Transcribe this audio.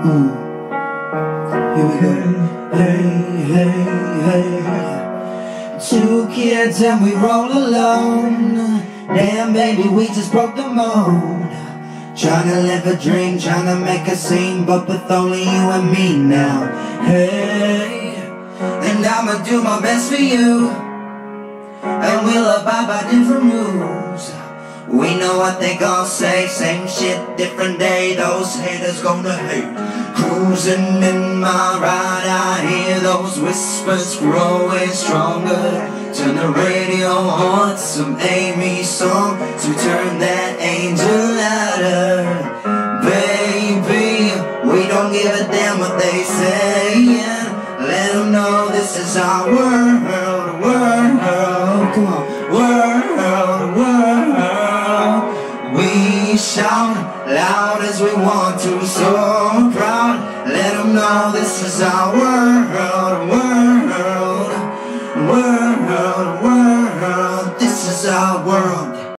Mm. Here we go. Hey, hey, hey. Two kids and we roll alone. Damn, baby, we just broke the mold. to live a dream, trying to make a scene, but with only you and me now. Hey, and I'ma do my best for you, and we'll abide by different rules. We know what they gon' say, say different day. Those haters gonna hate. Cruising in my ride, I hear those whispers growing stronger. Turn the radio on some Amy song to turn that angel louder. Baby, we don't give a damn what they say. Let them know this is our world, shout loud as we want to, so proud. Let them know this is our world, world, world, world. This is our world.